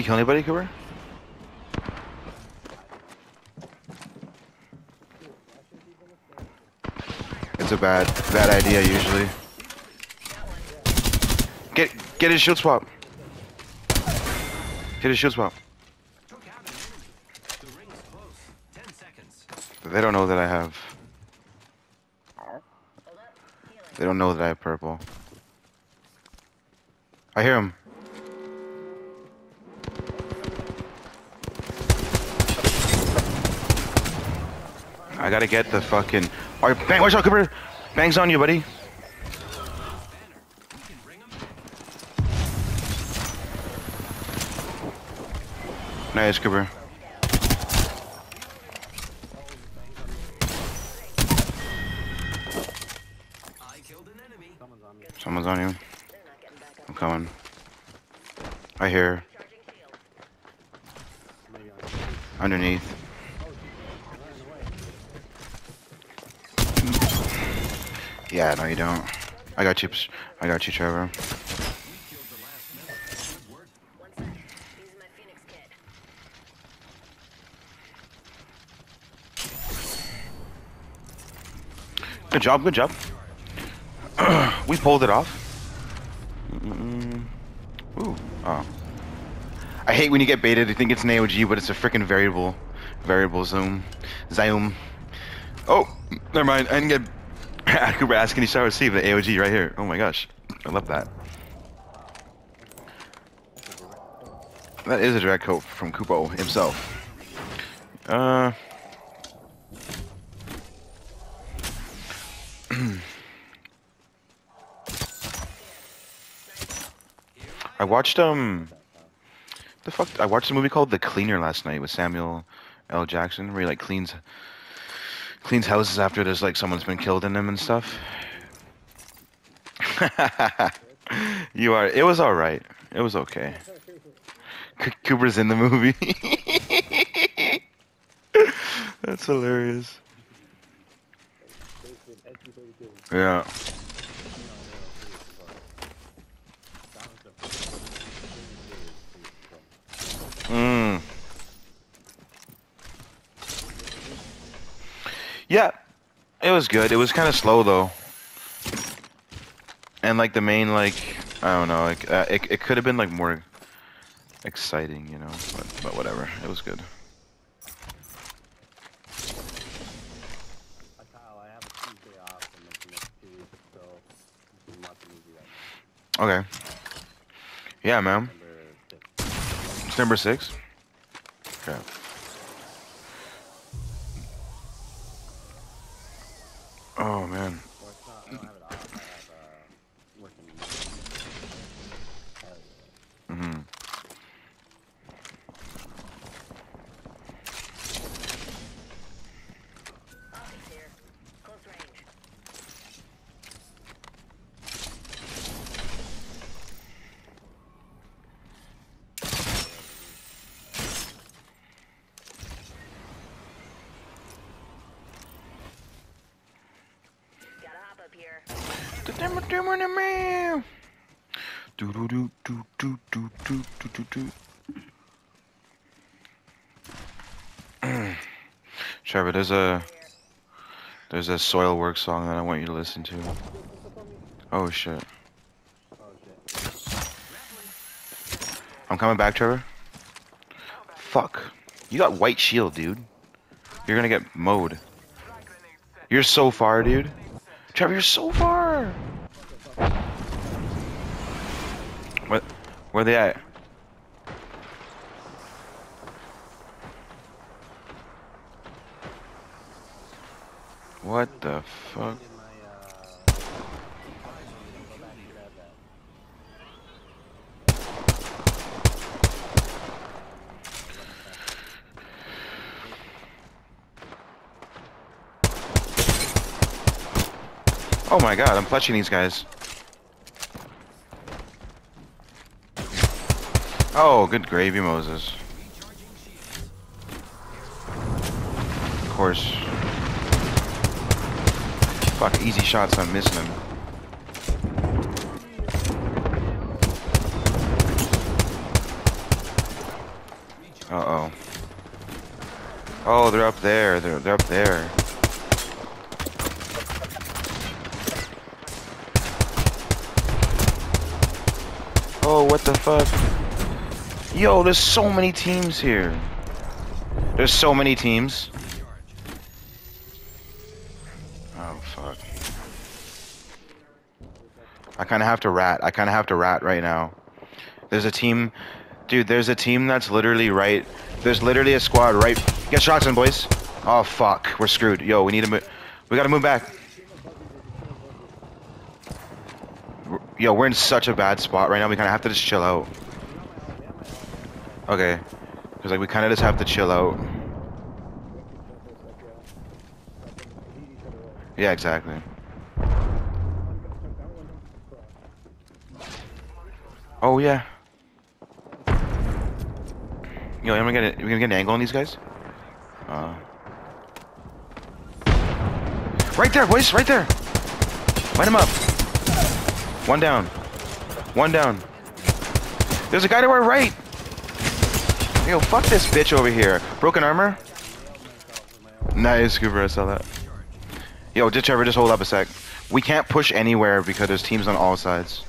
He kill anybody, Cooper? It's a bad, bad idea usually. Get, get his shield swap. Get his shield swap. They don't know that I have. They don't know that I have purple. I hear him. I gotta get the fucking. Alright, bang! Watch out, Cooper! Bang's on you, buddy. Nice, Cooper. Someone's on you. I'm coming. I hear. Underneath. Yeah, no, you don't. I got you. I got you, Trevor. Good job. Good job. we pulled it off. Mm-mm. Ooh. Oh. I hate when you get baited. You think it's an AOG, but it's a freaking variable. Variable zoom. Zoom. Oh, never mind. I didn't get Cooper asking you shall receive the AOG right here. Oh my gosh. I love that. That is a direct quote from Kupo himself. Uh. I watched um the fuck I watched a movie called The Cleaner last night with Samuel L. Jackson where he like cleans cleans houses after there's like someone's been killed in them and stuff. you are it was alright. It was okay. C- Cooper's in the movie. That's hilarious. Yeah. Mm. Yeah, it was good. It was kind of slow though, and like the main like I don't know, like uh, it it could have been like more exciting, you know. But but whatever, it was good. Okay. Yeah, ma'am. It's number six. Okay. Oh man. Well, it's not, I don't have it off. I have uh, working. Hell yeah. hmm Optics here. Close range. Gotta hop up here. Do do. Trevor, there's a there's a Soilwork song that I want you to listen to. Oh. Oh shit. I'm coming back, Trevor. Fuck. You got white shield, dude. You're gonna get mowed. You're so far, dude. Trevor, you're so far. Where they at? What the fuck? Oh my god, I'm clutching these guys. Oh, good gravy, Moses. Of course. Fuck, easy shots, I'm missing him. Uh-oh. Oh, they're up there. They're, they're up there. Oh, what the fuck? Yo, there's so many teams here. There's so many teams. Oh fuck. I kind of have to rat. I kind of have to rat right now. There's a team, dude. There's a team that's literally right. There's literally a squad right. Get shots in, boys. Oh fuck, we're screwed. Yo, we need to move. We gotta move back. Yo, we're in such a bad spot right now. We kind of have to just chill out. Okay, because like we kind of just have to chill out. Yeah, exactly. Oh yeah. Yo, am I gonna we gonna get an angle on these guys? Uh. Right there, boys, right there. Light him up. One down. One down. There's a guy to our right. Yo, fuck this bitch over here. Broken armor. Nice, Cooper. I saw that. Yo, just Trevor, just hold up a sec. We can't push anywhere because there's teams on all sides.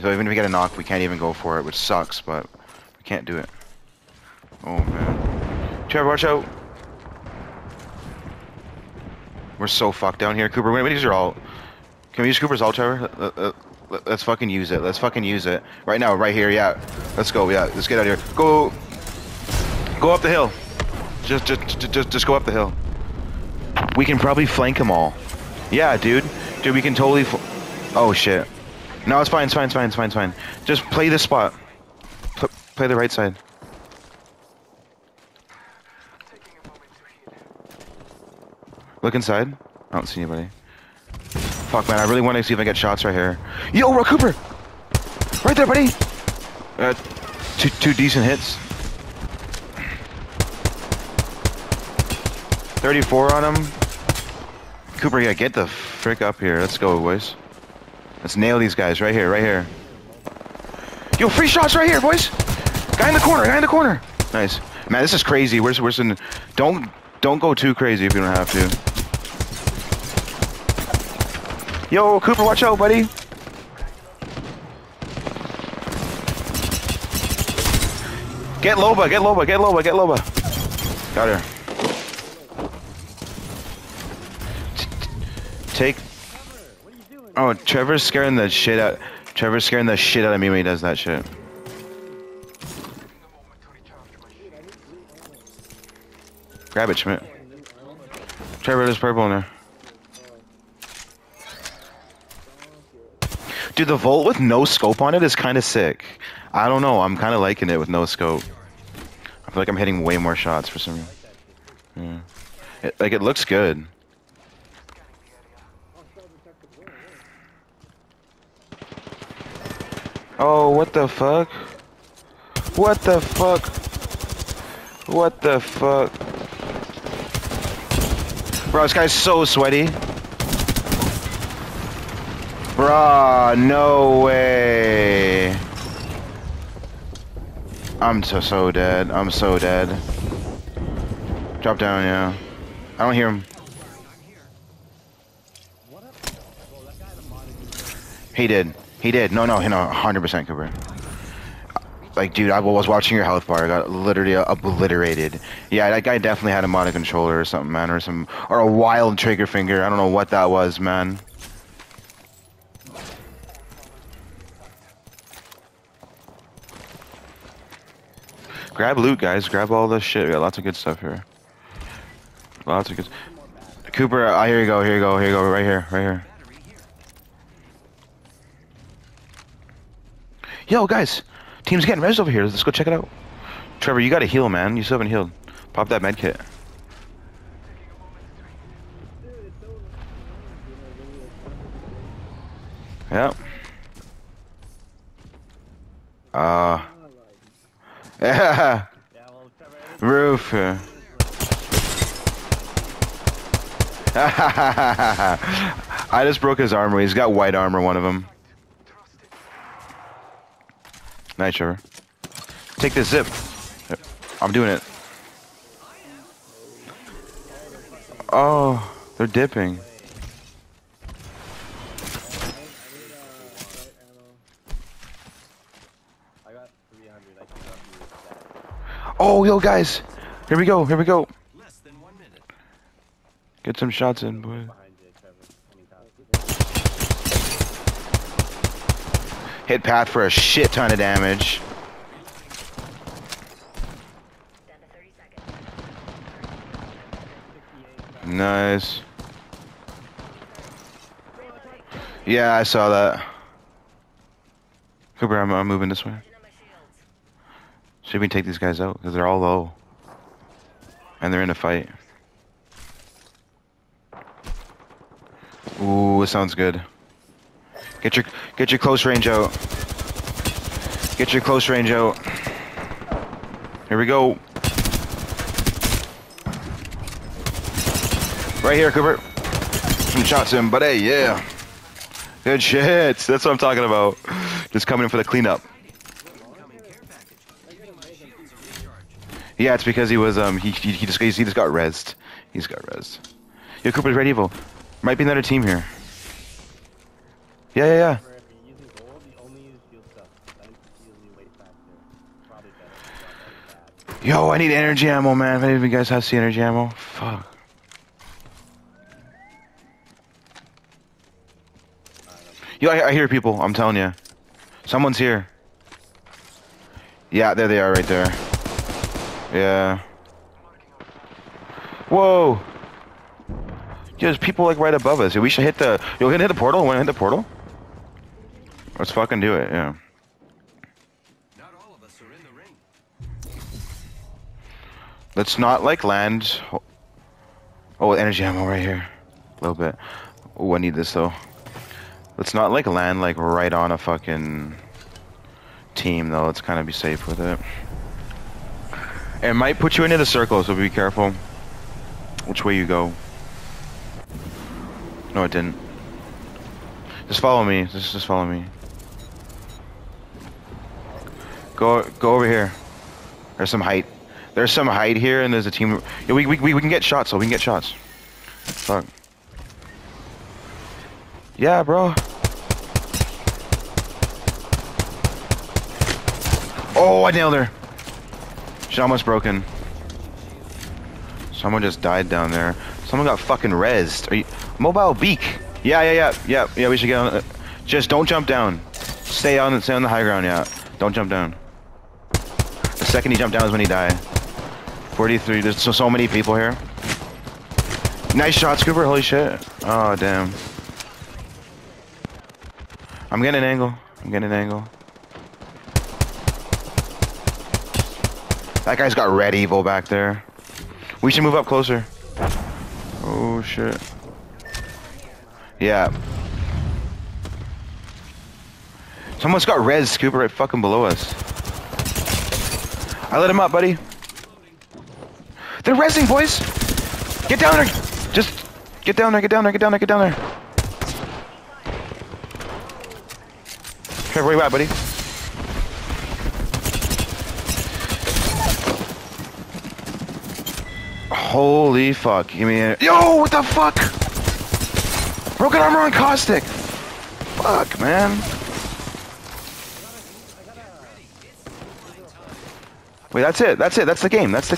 So even if we get a knock, we can't even go for it, which sucks, but we can't do it. Oh man. Trevor, watch out. We're so fucked down here. Cooper, when we use your ult. Can we use Cooper's ult, Trevor? Let- let- Let's fucking use it. Let's fucking use it. Right now, right here, yeah. Let's go, yeah. Let's get out of here. Go. Go up the hill. Just, just, just, just, go up the hill. We can probably flank them all. Yeah, dude. Dude, we can totally. Oh shit. No, it's fine. It's fine. It's fine. It's fine. It's fine. Just play this spot. Pl- play the right side. Look inside. I don't see anybody. Fuck, man. I really want to see if I get shots right here. Yo, Ro Cooper. Right there, buddy. Uh, two two decent hits. 34 on him. Cooper, yeah, get the frick up here. Let's go, boys. Let's nail these guys right here, right here. Yo, free shots right here, boys. Guy in the corner, guy in the corner. Nice. Man, this is crazy. Where's where's in don't don't go too crazy if you don't have to. Yo, Cooper, watch out, buddy. Get Loba, get Loba, get Loba, get Loba. Got her. T- Take. Oh, Trevor's scaring the shit out. Trevor's scaring the shit out of me when he does that shit. Grab it, Schmidt. Trevor, there's purple in there. Dude, the Volt with no scope on it is kind of sick. I don't know. I'm kind of liking it with no scope. I feel like I'm hitting way more shots for some reason. Yeah. It, like, it looks good. Oh, what the fuck? What the fuck? What the fuck? Bro, this guy's so sweaty. Bruh, no way. I'm so so dead. I'm so dead. Drop down, yeah. I don't hear him. He did. He did. No, no, he no, 100% Cooper. Like, dude, I was watching your health bar. I got literally obliterated. Yeah, that guy definitely had a modded controller or something, man, or some, or a wild trigger finger. I don't know what that was, man. Grab loot, guys. Grab all this shit. We got lots of good stuff here. Lots of good. Cooper, uh, here you go. Here you go. Here you go. Right here. Right here. Yo, guys. Team's getting res over here. Let's go check it out. Trevor, you gotta heal, man. You still haven't healed. Pop that med kit. Yep. Uh. Yeah. Roof. I just broke his armor. He's got white armor, one of them. Nice, Trevor. Take this zip. I'm doing it. Oh, they're dipping. Oh, yo, guys. Here we go. Here we go. Get some shots in, boy. Hit Pat for a shit ton of damage. Down to 30 seconds. 68. Nice. Yeah, I saw that. Cooper, I'm, I'm moving this way. Charging on my shields. Should we take these guys out? Because they're all low. And they're in a fight. Ooh, it sounds good. Get your get your close range out. Get your close range out. Here we go. Right here, Cooper. Some shots in, but hey, yeah. Good shit. That's what I'm talking about. Just coming in for the cleanup. Yeah, it's because he was um he he, he just he just got rezzed. He's got rezzed. Yo, Cooper's Red Evo. Might be another team here. Yeah, yeah, yeah. Yo, I need energy ammo, man. If any of you guys have see energy ammo, fuck. Yo, I, I hear people. I'm telling you, someone's here. Yeah, there they are, right there. Yeah. Whoa. Yo, there's people like right above us. We should hit the. Yo, we gonna hit the portal. Want to hit the portal? Let's fucking do it. Yeah. Let's not like land. Oh, energy ammo right here. A little bit. Oh, I need this though. Let's not like land like right on a fucking team though. Let's kind of be safe with it. It might put you into the circle, so be careful. Which way you go. No, it didn't. Just follow me. Just just follow me. Go go over here. There's some height. There's some height here, and there's a team. Yeah, we, we, we we can get shots, so we can get shots. Fuck. Yeah, bro. Oh, I nailed her. She's almost broken. Someone just died down there. Someone got fucking rezzed. Are you mobile beak? Yeah, yeah, yeah, yeah, yeah. We should get on. it. Just don't jump down. Stay on, stay on the high ground. Yeah, don't jump down. The second he jumped down is when he died. 43. There's so, so many people here. Nice shot, Scooper. Holy shit. Oh, damn. I'm getting an angle. I'm getting an angle. That guy's got red Evo back there. We should move up closer. Oh, shit. Yeah. Someone's got res Scooper right fucking below us. I let him up, buddy. They're resing, boys. Get down there. Just get down there. Get down there. Get down there. Get down there. Trevor, where you at, buddy? Holy fuck. Give me a... Yo, what the fuck? Broken armor on caustic. Fuck, man. Wait, that's it. That's it. That's the game. That's the.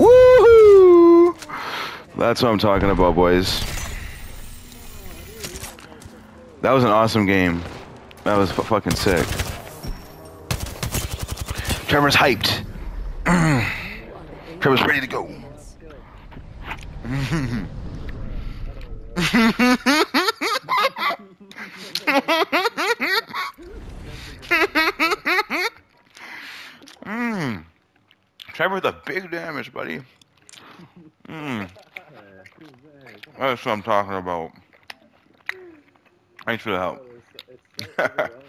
Woohoo! That's what I'm talking about, boys. That was an awesome game. That was fu- fucking sick. Trevor's hyped. Trevor's ready to go. Mm. Trevor a big damage, buddy. Mm. That's what I'm talking about. Thanks for the help.